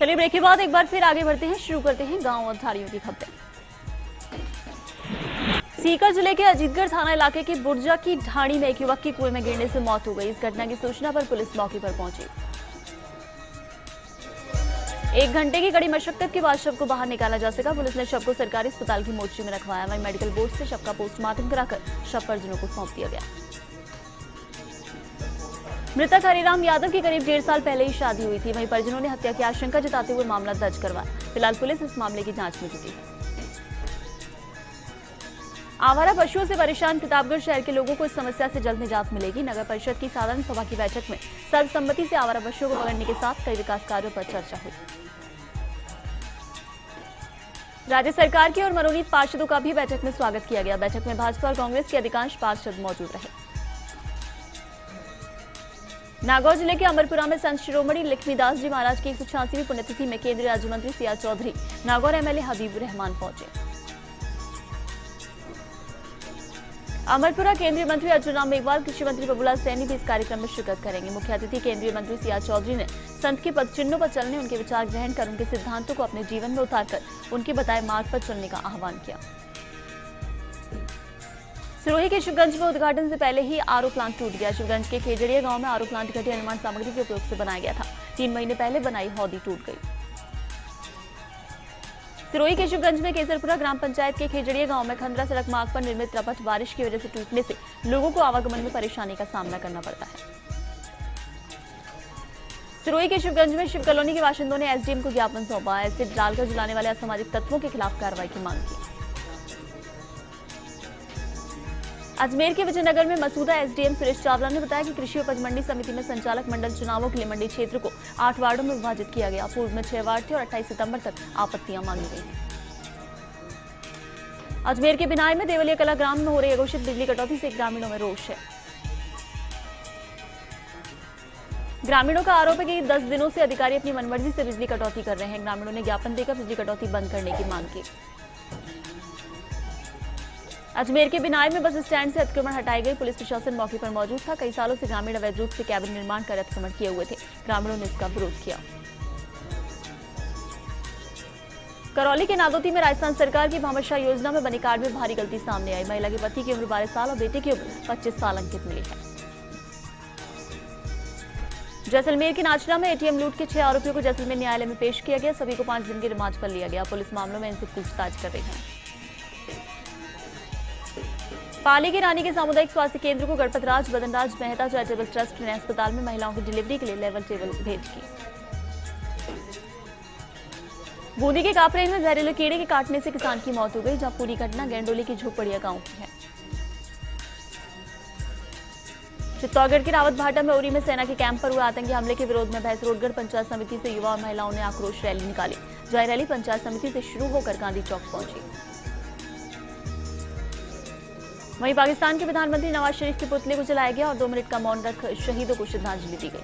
चलिए ब्रेक के बाद एक बार फिर आगे बढ़ते हैं, शुरू करते हैं गाँव और धारियों की खबरें। सीकर ज़िले के अजीतगढ़ थाना इलाके की बुर्जा की ढाणी में एक युवक की कुएँ में गिरने से मौत हो गई। इस घटना की सूचना पर पुलिस मौके पर पहुँची। एक घंटे की कड़ी मशक्कत के बाद शव को बाहर निकाला जा सका। पुलिस ने शव को सरकारी अस्पताल की मोर्ची में रखवाया। वहीं मेडिकल बोर्ड से शव का पोस्टमार्टम कराकर शव परिजनों को सौंप दिया गया। मृतक हरिराम यादव की करीब डेढ़ साल पहले ही शादी हुई थी। वहीं परिजनों ने हत्या की आशंका जताते हुए मामला दर्ज करवाया। फ़िलहाल पुलिस इस मामले की जाँच में जुटी आवारा पशुओं से परेशान प्रतापगढ़ शहर के लोगों को इस समस्या से जल्द निजात मिलेगी। नगर परिषद की साधारण सभा की बैठक में सर्वसम्मति से आवारा पशुओं को पकड़ने के साथ कई विकास कार्यों पर चर्चा हुई। राज्य सरकार की और मनोनीत पार्षदों का भी बैठक में स्वागत किया गया। बैठक में भाजपा और कांग्रेस के अधिकांश पार्षद मौजूद रहे। नागौर ज़िले के अमरपुरा में संत शिरोमणि लक्ष्मीदास जी महाराज की एक सौ पुण्यतिथि में केंद्रीय राज्य मंत्री सिया चौधरी नागौर एमएलए हबीब रहमान पहुँचे। अमरपुरा केंद्रीय मंत्री अर्जुन राम मेघवाल, कृषि मंत्री बबूलाल सैनी भी इस कार्यक्रम में शिरकत करेंगे। मुख्य अतिथि केंद्रीय मंत्री सिया चौधरी ने संत के पद चिन्हों पर चलने, उनके विचार ग्रहण कर उनके सिद्धांतों को अपने जीवन में उतारकर उनके बताए मार्ग पर चलने का आह्वान किया। सिरोही के शिवगंज में उद्घाटन से पहले ही आरो प्लांट टूट गया। शिवगंज के खेजड़िया गाँव में आरो प्लांट घटिया निर्माण सामग्री के उपयोग से बनाया गया था। तीन महीने पहले बनाई हौदी टूट गई। सिरोही के शिवगंज में केसरपुरा ग्राम पंचायत के खेजड़िया गाँव में खंदरा सड़क मार्ग पर निर्मित रपट बारिश की वजह से टूटने से लोगों को आवागमन में परेशानी का सामना करना पड़ता है। सिरोही के शिवगंज में शिव कॉलोनी के बाशिंदों ने एसडीएम को ज्ञापन सौंपा। एसिड डालकर जलाने वाले असामाजिक तत्वों के खिलाफ कार्रवाई की मांग की। अजमेर के विजयनगर में मसूदा एसडीएम सुरेश चावला ने बताया कि कृषि उपज मंडी समिति में संचालक मंडल चुनावों के लिए मंडी क्षेत्र को आठ वार्डों में विभाजित किया गया। पूर्व में छह वार्ड थे और 28 सितंबर तक आपत्तियाँ मांगी गई। अजमेर के बिनाई में देवलिया कला ग्राम में हो रही अघोषित बिजली कटौती से ग्रामीणों में रोष है। ग्रामीणों का आरोप है कि 10 दिनों से अधिकारी अपनी मनमर्जी से बिजली कटौती कर रहे हैं। ग्रामीणों ने ज्ञापन देकर बिजली कटौती बंद करने की मांग की। अजमेर के बिनाई में बस स्टैंड से अतिक्रमण हटाई गई। पुलिस प्रशासन मौके पर मौजूद था। कई सालों से ग्रामीण अवैध रूप से कैबिन निर्माण कर अतिक्रमण किए हुए थे। ग्रामीणों ने इसका विरोध किया। करौली के नादोती में राजस्थान सरकार की भामाशाह योजना में बनी कार्ड में भारी गलती सामने आई। महिला के पति की उम्र बारह साल और बेटे की उम्र पच्चीस साल अंकित मिली है। जैसलमेर के नाचना में एटीएम लूट के छह आरोपियों को जैसलमेर न्यायालय में पेश किया गया। सभी को पाँच दिन की रिमांड पर लिया गया। पुलिस मामलों में इनसे पूछताछ कर रही है। पाली के रानी के सामुदायिक स्वास्थ्य केंद्र को गणपत राज बदन राज मेहता चैरिटेबल ट्रस्ट ने अस्पताल में महिलाओं की डिलीवरी के लिए लेवल टेबल भेज की। बूंदी के कापरेन में जहरीले कीड़े के काटने से किसान की मौत हो गई, जहाँ पूरी घटना गेंडोली की झोपड़िया गाँव की है। चित्तौड़गढ़ के रावत भाटा में उरी में सेना के कैंप पर हुए आतंकी हमले के विरोध में भैंसरोडगढ़ पंचायत समिति से युवा और महिलाओं ने आक्रोश रैली निकाली। जय रैली, पंचायत समिति से शुरू होकर गांधी चौक पहुँची। वहीं पाकिस्तान के प्रधानमंत्री नवाज़ शरीफ के पुतले को जलाया गया और दो मिनट का मौन रख शहीदों को श्रद्धांजलि दी गई।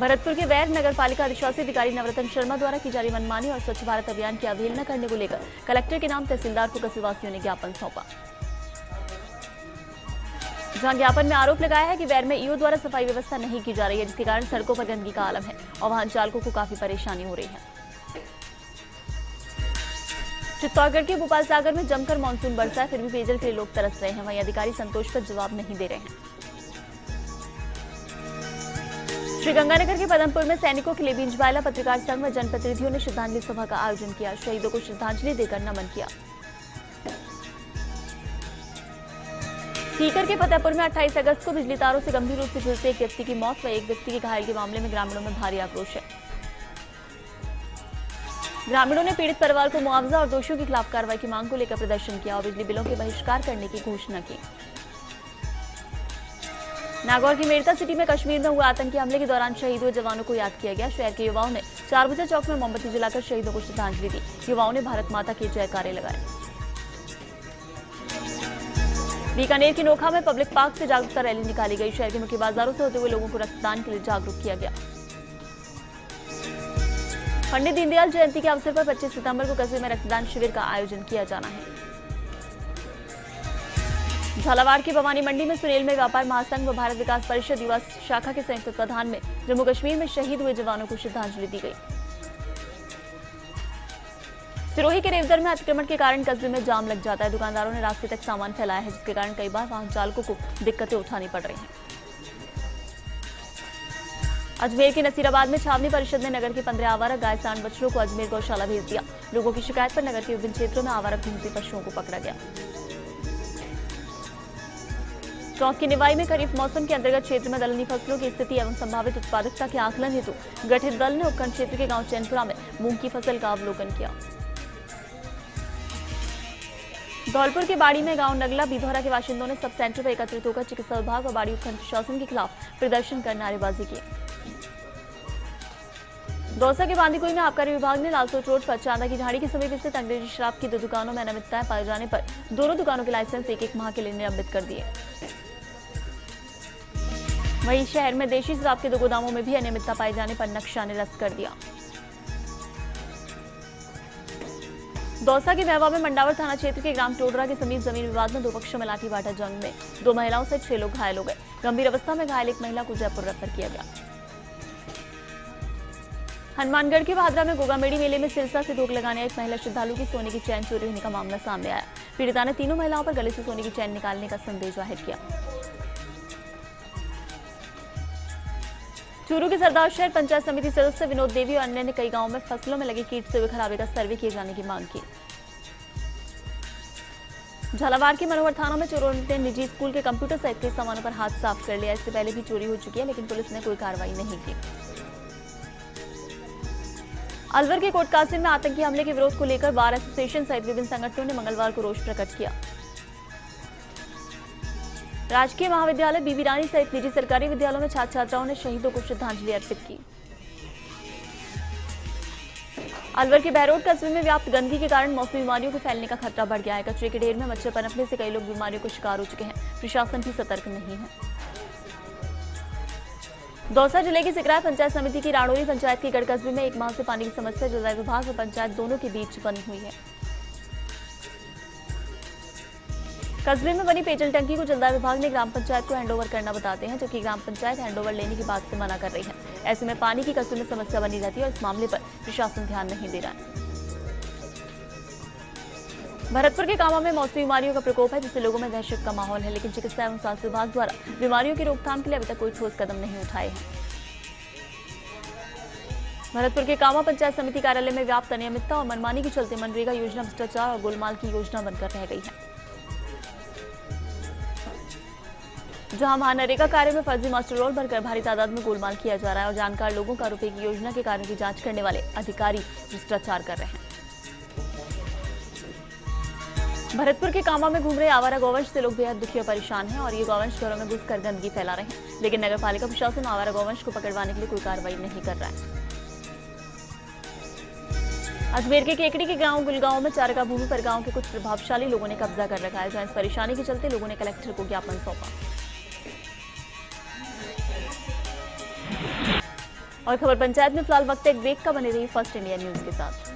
भरतपुर के वैर नगर पालिका अधिशासी अधिकारी नवरत्न शर्मा द्वारा की जा रही मनमानी और स्वच्छ भारत अभियान की अवहेलना करने को लेकर कलेक्टर के नाम तहसीलदार को कसीवासियों ने ज्ञापन सौंपा। जहाँ ज्ञापन में आरोप लगाया है कि वैर में ईओ द्वारा सफ़ाई व्यवस्था नहीं की जा रही है, जिसके कारण सड़कों पर गंदगी का आलम है और वाहन चालकों को काफ़ी परेशानी हो रही है। चित्तौड़गढ़ के भोपाल सागर में जमकर मानसून बरसा है, फिर भी पेयजल के लिए लोग तरस रहे हैं। वहीं अधिकारी संतोष पर जवाब नहीं दे रहे हैं। श्रीगंगानगर के पदमपुर में सैनिकों के लिए बींजबाला पत्रकार संघ व जनप्रतिनिधियों ने श्रद्धांजलि सभा का आयोजन किया। शहीदों को श्रद्धांजलि देकर नमन किया। सीकर के फतेहपुर में 28 अगस्त को बिजली तारों से गंभीर रूप से झुलसे एक व्यक्ति की मौत व एक व्यक्ति के घायल के मामले में ग्रामीणों में भारी आक्रोश है। ग्रामीणों ने पीड़ित परिवार को मुआवजा और दोषियों के खिलाफ कार्रवाई की मांग को लेकर प्रदर्शन किया और बिजली बिलों के बहिष्कार करने की घोषणा की। नागौर की मेड़ता सिटी में कश्मीर में हुए आतंकी हमले के दौरान शहीद हुए जवानों को याद किया गया। शहर के युवाओं ने चार बजे चौक में मोमबत्ती जलाकर शहीदों को श्रद्धांजलि दी। युवाओं ने भारत माता के जयकारे लगाए। बीकानेर की नोखा में पब्लिक पार्क से जागरूकता रैली निकाली गई। शहर के मुख्य बाजारों से होते हुए लोगों को रक्तदान के लिए जागरूक किया गया। पंडित दीनदयाल जयंती के अवसर पर 25 सितंबर को कस्बे में रक्तदान शिविर का आयोजन किया जाना है। झालावाड़ की भवानी मंडी में सुरेल में व्यापार महासंघ व भारत विकास परिषद युवा शाखा के संयुक्त तत्वाधान में जम्मू कश्मीर में शहीद हुए जवानों को श्रद्धांजलि दी गई। सिरोही के रेवदर में अतिक्रमण के कारण कस्बे में जाम लग जाता है। दुकानदारों ने रास्ते तक सामान फैलाया है, जिसके कारण कई बार वाहन चालकों को दिक्कतें उठानी पड़ रही हैं। अजमेर के नसीराबाद में छावनी परिषद ने नगर के पंद्रह आवारा गाय सांड बछड़ों को अजमेर गौशाला भेज दिया। लोगों की शिकायत पर नगर के विभिन्न क्षेत्रों में आवारा घूमते पशुओं को पकड़ा गया। टोंक की निवाई में खरीफ मौसम के अंतर्गत क्षेत्र में दलहनी फ़सलों की स्थिति एवं संभावित उत्पादकता के आकलन हेतु गठित दल ने उपखंड क्षेत्र के गाँव चैनपुरा में मूंग की फ़सल का अवलोकन किया। धौलपुर के बाड़ी में गाँव नगला बिधौरा के बाशिंदों ने सब सेंटर पर एकत्रित होकर चिकित्सा विभाग और बाड़ी उपखंड प्रशासन के खिलाफ प्रदर्शन कर नारेबाजी की। दौसा के बांदीकुई में आबकारी विभाग ने लालसोट रोड पर चांदा की झाड़ी के समीप स्थित अंग्रेज़ी शराब की दो दुकानों में अनियमितताएँ पाए जाने पर दोनों दुकानों के लाइसेंस एक एक माह के लिए निलंबित कर दिए। वहीं शहर में देशी शराब के दो गोदामों में भी अनियमितता पाए जाने पर नक्शा निरस्त कर दिया। दौसा के महवा में मंडावर थाना क्षेत्र के ग्राम टोडरा के समीप ज़मीन विवाद में दो पक्षों में लाठीबाटा जंग में। दो महिलाओं से छह लोग घायल हो गए। गंभीर अवस्था में घायल एक महिला को जयपुर रेफर किया गया। हनुमानगढ़ के भादरा में गोगामेड़ी मेले में सिरसा से धोख लगाने एक महिला श्रद्धालु की सोने की चैन चोरी होने का मामला सामने आया। पीड़िता ने तीनों महिलाओं पर गले से सोने की चैन निकालने का संदेश ज़ाहिर किया। चूरू के सरदार शहर पंचायत समिति सदस्य विनोद देवी और अन्य ने कई गाँवों में फ़सलों में लगे कीट से हुए खराबे का सर्वे किए जाने की मांग की। झालावाड़ के मनोहर थाना में चोरों ने निजी स्कूल के कंप्यूटर सहित कई सामानों पर हाथ साफ़ कर लिया। इससे पहले भी चोरी हो चुकी है, लेकिन पुलिस ने कोई कार्रवाई नहीं की। अलवर के कोटकासिम में आतंकी हमले के विरोध को लेकर बार एसोसिएशन सहित विभिन्न संगठनों ने मंगलवार को रोष प्रकट किया। राजकीय महाविद्यालय बीबी रानी सहित निजी सरकारी विद्यालयों में छात्र छात्राओं ने शहीदों को श्रद्धांजलि अर्पित की। अलवर के बहरोड कस्बे में व्याप्त गंदगी के कारण मौसमी बीमारियों को फैलने का खतरा बढ़ गया है। कचरे के ढेर में मच्छर पनपने से कई लोग बीमारियों को शिकार हो चुके हैं। प्रशासन भी सतर्क नहीं है। दौसा ज़िले की सिकराय पंचायत समिति की राणोरी पंचायत के गढ़कस्बे में एक माह से पानी की समस्या जलदाय विभाग और पंचायत दोनों के बीच बनी हुई है। कस्बे में बनी पेयजल टंकी को जलदाय विभाग ने ग्राम पंचायत को हैंडओवर करना बताते हैं जबकि ग्राम पंचायत हैंडओवर लेने की बात से मना कर रही है। ऐसे में पानी की कस्बे में समस्या बनी रहती है और इस मामले पर प्रशासन ध्यान नहीं दे रहा है। भरतपुर के कामा में मौसमी बीमारियों का प्रकोप है, जिससे लोगों में दहशत का माहौल है, लेकिन चिकित्सा एवं स्वास्थ्य विभाग द्वारा बीमारियों की रोकथाम के लिए अभी तक कोई ठोस कदम नहीं उठाए हैं। भरतपुर के कामा पंचायत समिति कार्यालय में व्याप्त अनियमितता और मनमानी के चलते मनरेगा योजना, भ्रष्टाचार और गोलमाल की योजना बनकर रह गई है। जहाँ महानरेगा कार्य में फर्जी मास्टर रोल भरकर भारी तादाद में गोलमाल किया जा रहा है और जानकार लोगों का रुपए की योजना के कार्यों की जाँच करने वाले अधिकारी भ्रष्टाचार कर रहे हैं। भरतपुर के कामा में घूम रहे आवारा गौवंश से लोग बेहद दुखी और परेशान हैं और ये गौवंश घरों में घुसकर गंदगी फैला रहे हैं। लेकिन नगर पालिका प्रशासन आवारा गौवंश को पकड़वाने के लिए कोई कार्रवाई नहीं कर रहा है। अजमेर के केकड़ी के गाँव, गुलगांव में चारगा भूमि पर गाँव के कुछ प्रभावशाली लोगों ने कब्जा कर रखा है, जहाँ इस परेशानी के चलते लोगों ने कलेक्टर को ज्ञापन सौंपा। और खबर पंचायत में फ़िलहाल वक्त एक ब्रेक का बने रही फ़र्स्ट इंडिया न्यूज़ के साथ।